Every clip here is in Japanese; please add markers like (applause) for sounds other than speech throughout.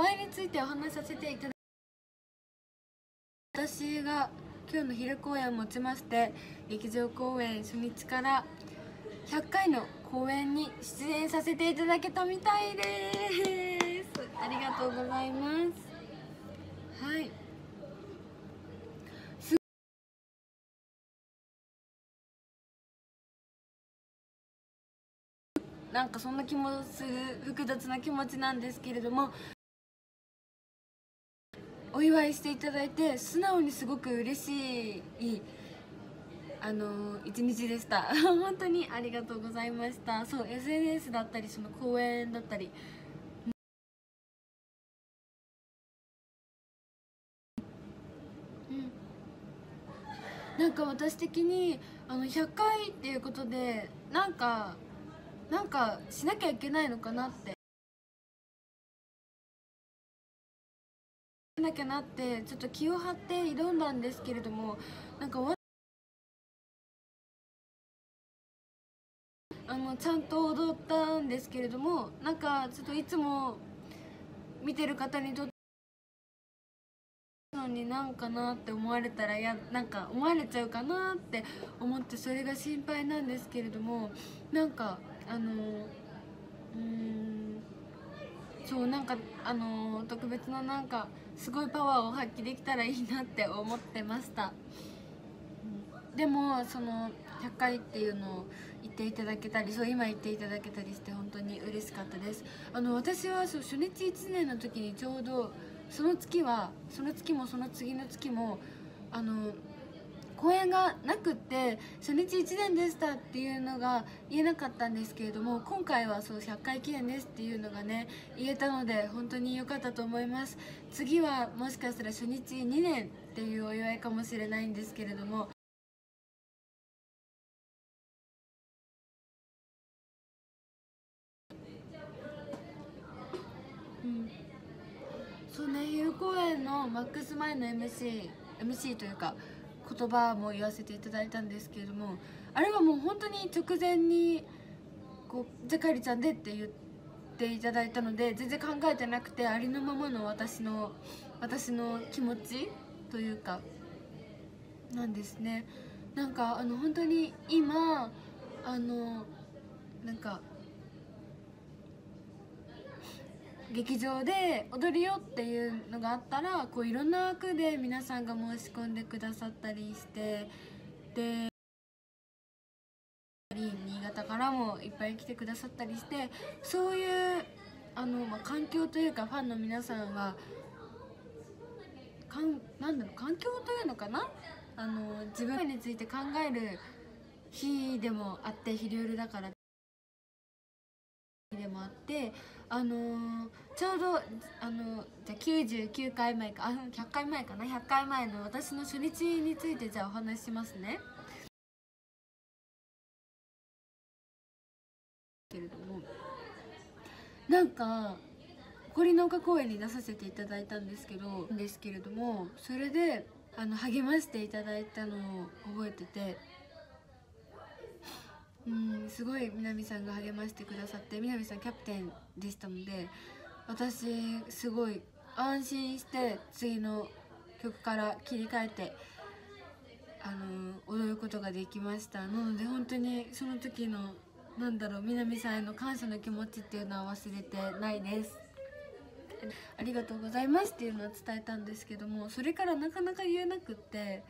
公演についてお話しさせていただ私が今日の昼公演をもちまして劇場公演初日から100回の公演に出演させていただけたみたいです。ありがとうございます。はい。なんかそんな気もする複雑な気持ちなんですけれどもお祝いしていただいて素直にすごく嬉しいあの一日でした。(laughs) 本当にありがとうございました。そう SNS だったりその公演だったり。うん。なんか私的にあの100回っていうことでなんかなんかしなきゃいけないのかなって。なきゃなってちょっと気を張って挑んだんですけれどもなんかあのちゃんと踊ったんですけれどもなんかちょっといつも見てる方にとってのになんかなって思われたらやなんか思われちゃうかなって思ってそれが心配なんですけれどもなんかあのうんそうなんかあの特別ななんかすごいパワーを発揮できたらいいなって思ってました、うん、でもその100回っていうのを言っていただけたりそう今言っていただけたりして本当に嬉しかったです。あの私はそう初日1年の時にちょうどその月はその月もその次の月もあの公演がなくって初日1年でしたっていうのが言えなかったんですけれども今回はそう100回記念ですっていうのがね言えたので本当に良かったと思います。次はもしかしたら初日2年っていうお祝いかもしれないんですけれども。そうね昼公演のマックス前の MC MC というか言葉も言わせていただいたんですけれどもあれはもう本当に直前にこう「じゃかりちゃんで」って言っていただいたので全然考えてなくてありのままの私の私の気持ちというかなんですね。なんかあの本当に今あのなんか劇場で踊るよっていうのがあったらこういろんな枠で皆さんが申し込んでくださったりしてで新潟からもいっぱい来てくださったりしてそういうあの、まあ、環境というかファンの皆さんはかんなんだろう環境というのかな？あの自分について考える日でもあって昼夜だからでもあってあのー、ちょうどあのじゃ99回前かあ100回前かな100回前の私の初日についてじゃあお話ししますね。けれどもなんか堀農家公園に出させていただいたんですけどですけれどもそれであの励ましていただいたのを覚えててうんすごい南さんが励ましてくださって南さんキャプテンでしたので私すごい安心して次の曲から切り替えてあの踊ることができました。なので本当にその時のなんだろう南さんへの感謝の気持ちっていうのは忘れてないです。ありがとうございますっていうのは伝えたんですけどもそれからなかなか言えなくって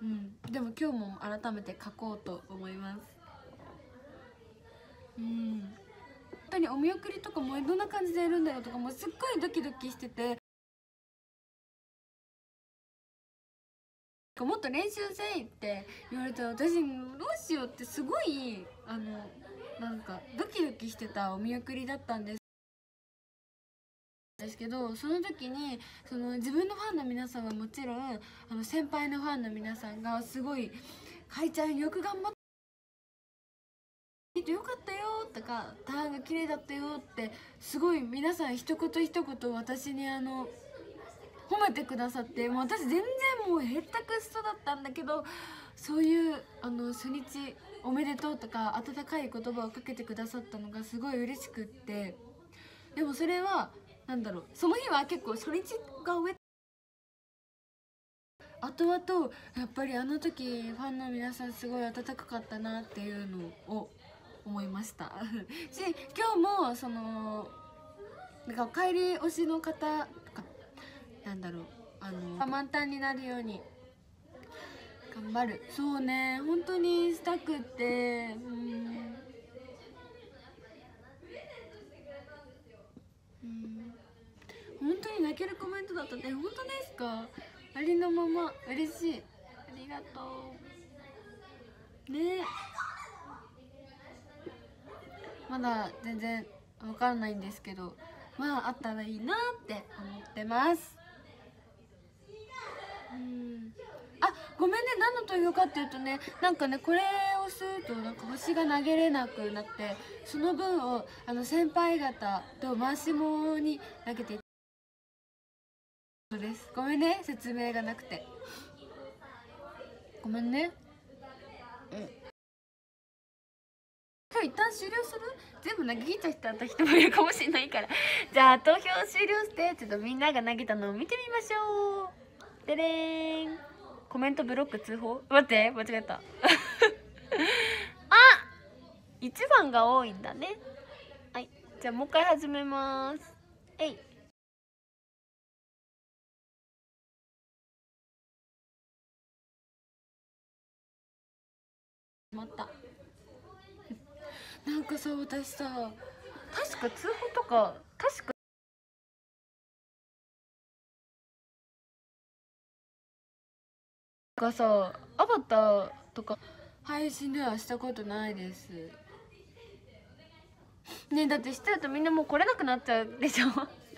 うんでも今日も改めて書こうと思います。うん。本当にお見送りとかもどんな感じでやるんだろうとかもすっごいドキドキしてて。もっと練習せいって言われたら私どうしようってすごいあのなんかドキドキしてたお見送りだったんです。ですけどその時にその自分のファンの皆さんはもちろんあの先輩のファンの皆さんがすごい「かいちゃんよく頑張ってて」よかったよとかターンが綺麗だったよってすごい皆さん一言一言私にあの褒めてくださってもう私全然もうへったくそだったんだけどそういうあの初日おめでとうとか温かい言葉をかけてくださったのがすごい嬉しくってでもそれはなんだろうその日は結構初日が終え後々やっぱりあの時ファンの皆さんすごい温かかったなっていうのを思いました。(laughs) し今日もそのなんか帰り推しの方とかなんだろうあの満タンになるように。頑張る。そうね本当にしたくってうん。うん。本当に泣けるコメントだったね本当ですか？ありのまま。嬉しい。ありがとう。ねまだ全然わからないんですけどまああったらいいなって思ってます。うん。あごめんね。何の投票かっていうとねなんかねこれをするとなんか星が投げれなくなってその分をあの先輩方と回し物に投げてです。ごめんね。説明がなくて。ごめんね。うん。今日一旦終了する？全部投げ切っちゃった人もいるかもしれないから。じゃあ投票終了してちょっとみんなが投げたのを見てみましょう。でれーん。コメントブロック通報？待って間違えた。(laughs) あ1番が多いんだね。はい。じゃあもう一回始めます。えい。まった。なんかさ私さ確か通報とか確かがさアバターとか。配信ではしたことないです。ねだってしてるとみんなもう来れなくなっちゃうでしょ。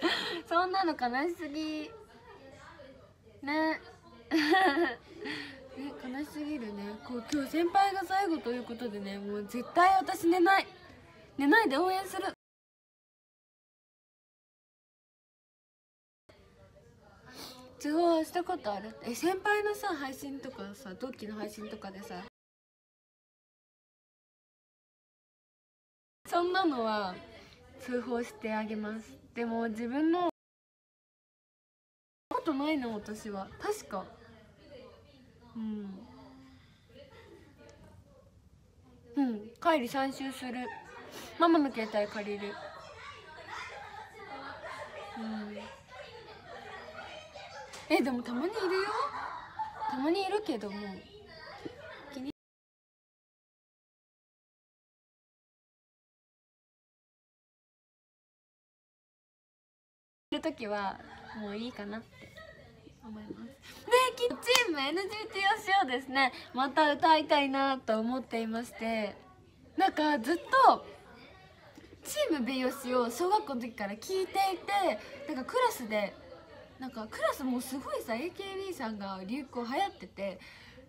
(laughs) そんなの悲しすぎ。ね。(laughs) え悲しすぎるね。こう今日先輩が最後ということでねもう絶対私寝ない。寝ないで応援する。通報したことある？え先輩のさ配信とかさ同期の配信とかでさ。そんなのは通報してあげます。でも自分のことないの私は。確か。うん。うん。帰り3周する。ママの携帯借りる。うん。えでもたまにいるよ。たまにいるけども。気にいる時はもういいかなって。思います。ねキッチンム NGT をしようですね。また歌いたいなと思っていまして。なんかずっとチーム B をしを小学校の時から聞いていてなんかクラスでなんかクラスもすごいさ AKB さんが流行流行ってて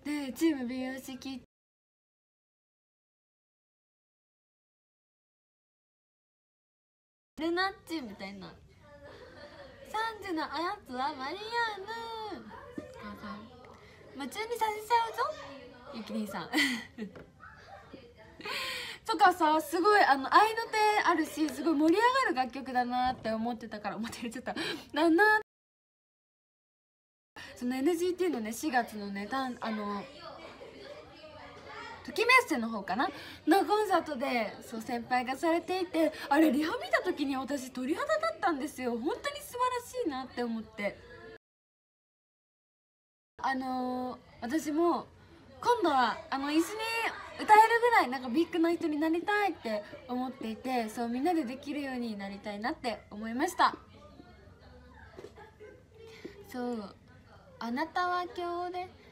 でチーム B をし聞いてルナッチみたいな。3時のおやつはマリアーヌ母さん。夢中にさせちゃうぞ。ゆきりんさん。(laughs) とかさすごいあの愛の手あるしすごい盛り上がる楽曲だなって思ってたから思ってちゃった。だなその NGT のね4月のねたんあのときメッセの方かな？のコンサートでそう先輩がされていてあれリハ見た時に私鳥肌だったんですよ。本当に素晴らしいなって思って。あのー、私も今度はあの一緒に歌えるぐらいなんかビッグな人になりたいって思っていてそうみんなでできるようになりたいなって思いました。そう。あなたは今日であななななななな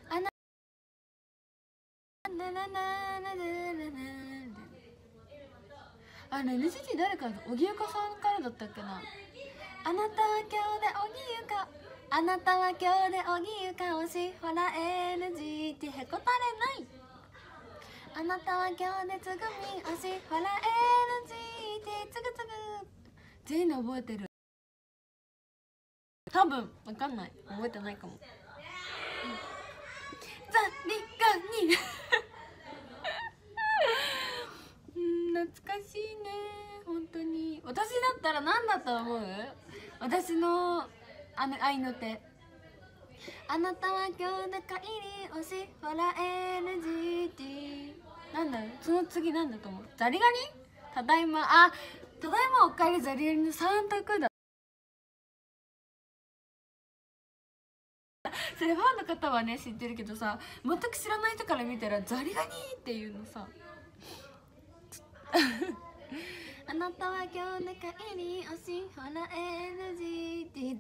あれ NCT 誰から荻生さんからだったっけなあなたは今日で荻生かあなたは今日で荻生かおしほら NGT へこたれないあなたは今日でつぐみおしほら NGT つぐつぐ全員で覚えてる多分わかんない覚えてないかもザリガニったら何だと思う？私のあの愛の手。あなたは今日の帰り推しほら NGT なんだその次なんだと思う？ザリガニ？ただいま。あただいまおかえりザリガニの3択だ。それファンの方はね知ってるけどさ全く知らない人から見たらザリガニっていうのさ。あなたは今日の帰り推しほら NGT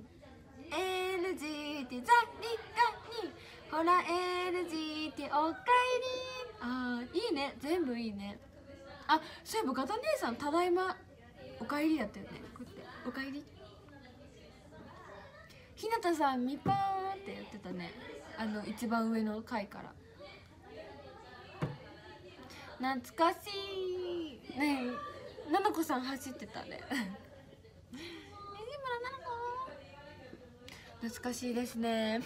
LGT ザリガニほら LGT おかえり。あーいいね。全部いいね。あそういえばガタ姉さんただいまおかえりだったよね。こうやっておかえり。ひなたさんみぱーって言ってたね。あの一番上の階から。懐かしい。ねえ。ななこさん走ってたね。懐かしいですね。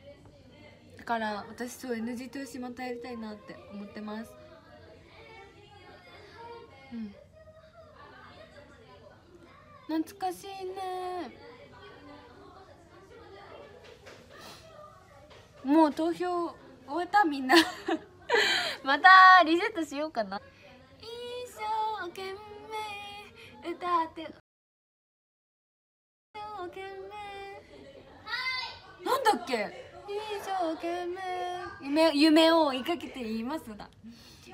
(laughs) だから私そう NG 投資またやりたいなって思ってます。うん。懐かしいね。もう投票終えたみんな。(laughs) またリセットしようかな懸命歌って一生懸命。なんだっけ？一生懸命。夢夢を追いかけていますだ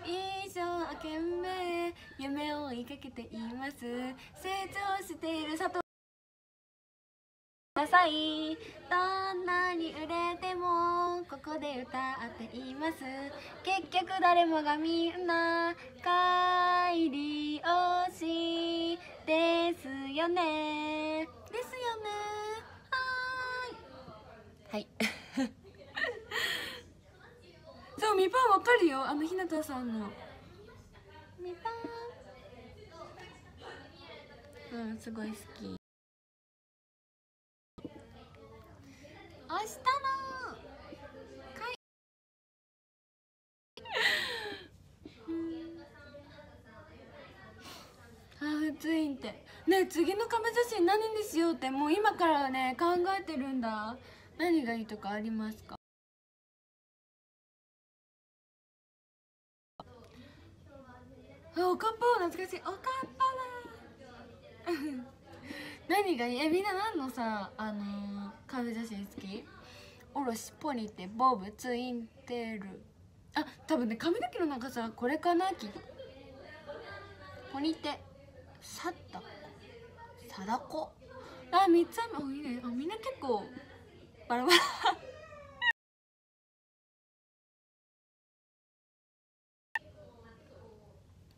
一生懸命。夢を追いかけています。成長している佐藤ください。どんなに売れてもここで歌っています。結局誰もがみんな帰り推しですよね。ですよね。はーい。はい。(laughs) そうみぱんわかるよ。あのひなたさんの。みぱん。うんすごい好き明日の会ハーフツインって。ねえ次のカメ写真何にしようってもう今からね考えてるんだ。何がいいとかありますか？あおかっぱ懐かしい。おかっぱだ何がいい？えみんな何のさあのー、カフェ写真好き？おろしポニテボブツインテール。あ多分ね髪の毛の長さはこれかなきっと。ポニテサッタサダコ。あ三つ編み。いいね。あみんな結構バラバラ。(laughs)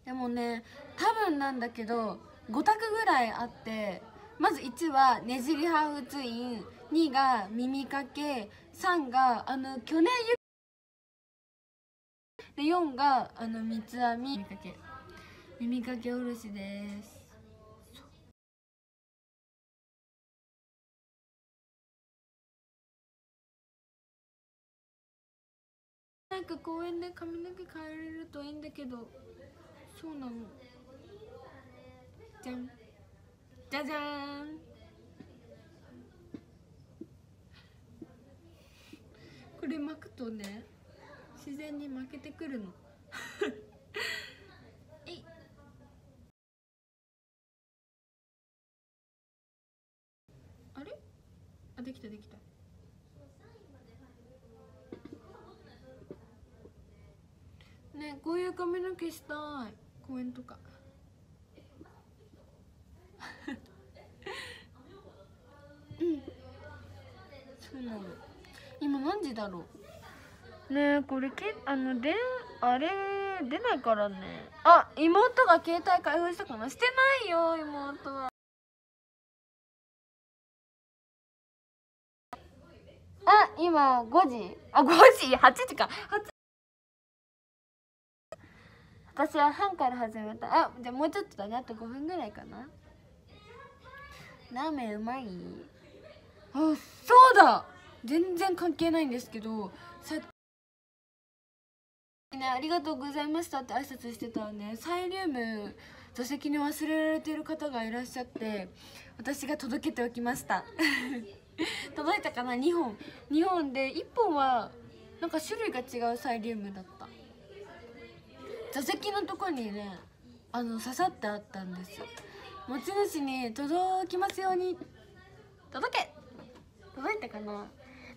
でもね多分なんだけど5択ぐらいあってまず1はねじりハーフツイン2が耳かけ。3があの去年で4があの三つ編み。耳かけ。耳かけおろしです。なんか公園で髪の毛変えれるといいんだけど。そうなの。じゃん。じゃじゃーんこれ巻くとね自然に負けてくるのあれあできたできたねこういう髪の毛したい公園とかうんそうなの今何時だろう？ねえこれけあのであれ出ないからね。あ妹が携帯開封したかなしてないよ妹は。あ今5時。あ5時？8時か。8私は半から始めた。あじゃあもうちょっとだね。あと5分ぐらいかな。ラーメンうまい？あそうだ全然関係ないんですけどさっきねありがとうございましたって挨拶してたらねサイリウム座席に忘れられてる方がいらっしゃって私が届けておきました。(laughs) 届いたかな？2本。2本で1本はなんか種類が違うサイリウムだった。座席のとこにねあの刺さってあったんですよ。持ち主に届きますように届け届いたかな？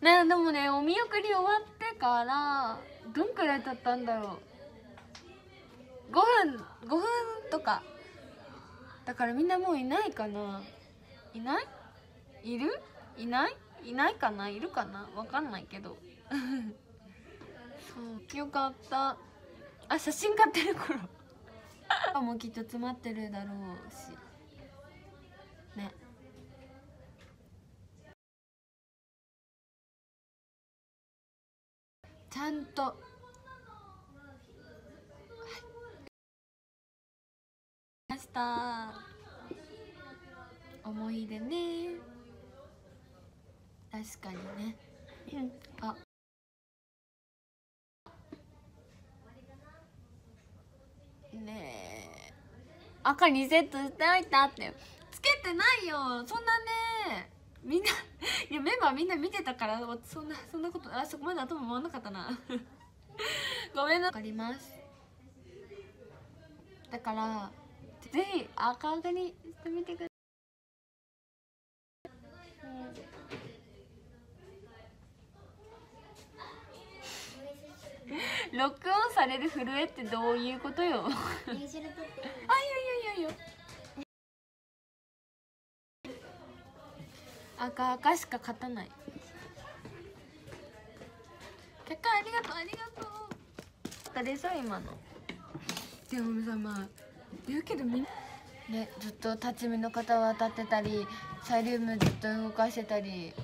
ねでもねお見送り終わってからどんくらい経ったんだろう。5分5分とか。だからみんなもういないかな。いない？いる？いない？いないかな？いるかな？わかんないけど。(laughs) そうよかった。あ写真買ってる頃。もうきっと詰まってるだろうし。ちゃんと、ました。思い出ね。確かにね。あ。ねえ。赤にセットしておいたって。つけてないよ。そんなねみんな (laughs) いやメンバーみんな見てたからそんなそんなことあそこまで頭回んなかったな。(laughs) ごめんなわかります。だからぜひ赤赤にしてみてください。ロックオンされる震えってどういうことよ。あいやいやいやいや赤赤しか勝たない。結果ありがとうありがとう。あれさ今の。でもさまあ言うけどみんな。ねずっと立ち見の方は立ってたりサイリウムずっと動かしてたり。(laughs)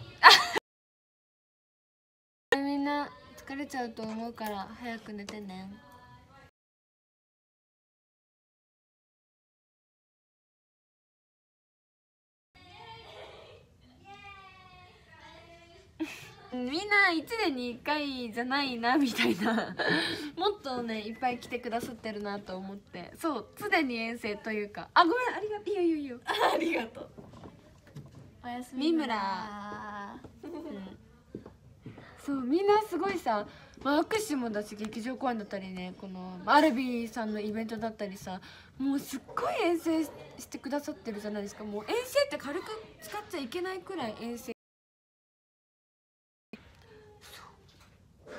みんな疲れちゃうと思うから早く寝てねみんな1年に1回じゃないなみたいな。(laughs) もっとねいっぱい来てくださってるなと思って。そう常に遠征というか。あごめんありがとう。いいよいいよいいよありがとう。おやすみ村。うん。そうみんなすごいさ、まあ、握手もだし劇場公演だったりねこのアルビーさんのイベントだったりさもうすっごい遠征してくださってるじゃないですか。もう遠征って軽く使っちゃいけないくらい遠征そう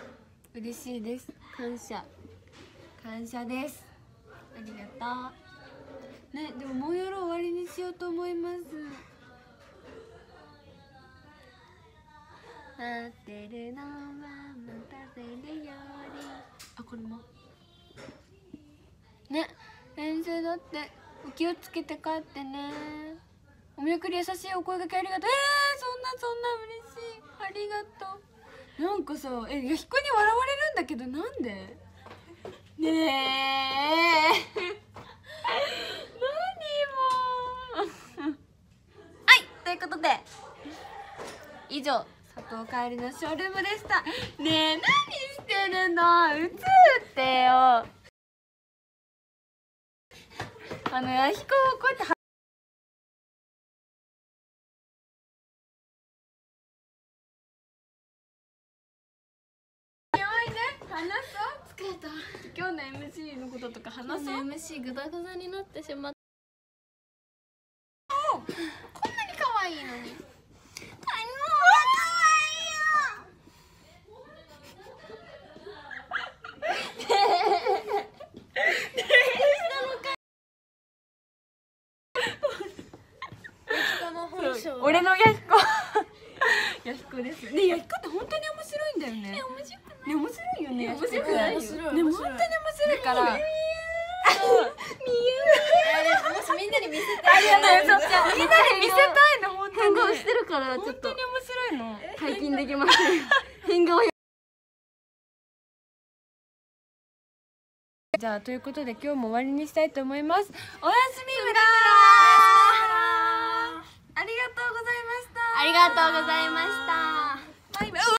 嬉しいです。感謝。感謝です。ありがとう。ねでももう夜終わりにしようと思います。待ってるのは待たせるより。あこれも。ね遠征だって。お気をつけて帰ってね。お見送り優しいお声掛けありがとう。えー、そんなそんな嬉しい。ありがとう。なんかさえヤヒコに笑われるんだけどなんで？ねえ。(laughs) 何も。はいということで以上佐藤帰りのショールームでした。ねえ何してるの？映ってよ。あのヤヒコをこうやって疲れた今日の MC のこととか話そう？MC グダグダになってしまっこんなに可愛いのに。俺 (laughs) のヤヒコヤヒコです。ねって本当に面白いんだよね。ね面白いよね面白くないね面白い本当に面白いから。もしみんなに見せたいみんなに。見せたいの。本当に変顔してるか。らちょっと本当に面白いの。解禁できません。変顔じゃあということで今日も終わりにしたいと思います。おやすみ村ありがとうございましたありがとうございました。バイバイ